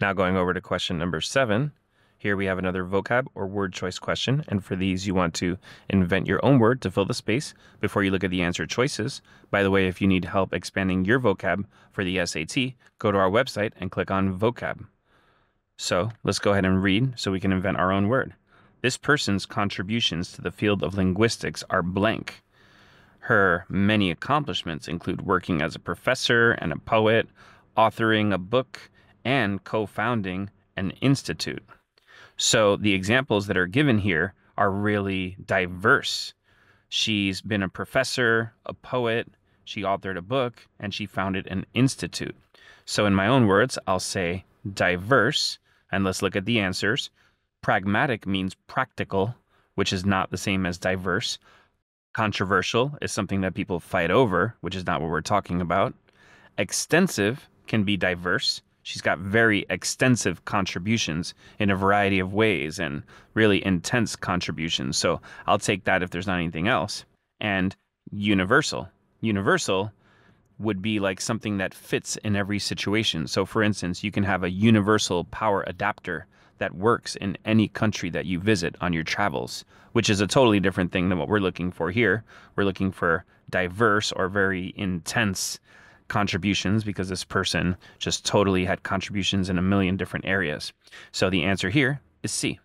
Now going over to question number seven. Here we have another vocab or word choice question. And for these, you want to invent your own word to fill the space before you look at the answer choices. By the way, if you need help expanding your vocab for the SAT, go to our website and click on vocab. So let's go ahead and read so we can invent our own word. This person's contributions to the field of linguistics are blank. Her many accomplishments include working as a professor and a poet, authoring a book, and co founding an institute. So the examples that are given here are really diverse. She's been a professor, a poet, she authored a book, and she founded an institute. So, in my own words, I'll say diverse, and let's look at the answers. Pragmatic means practical, which is not the same as diverse. Controversial is something that people fight over, which is not what we're talking about. Extensive can be diverse. She's got very extensive contributions in a variety of ways and really intense contributions. So I'll take that if there's not anything else. And universal. Universal would be like something that fits in every situation. So, for instance, you can have a universal power adapter that works in any country that you visit on your travels, which is a totally different thing than what we're looking for here. We're looking for diverse or very intense contributions because this person just totally had contributions in a million different areas. So the answer here is C.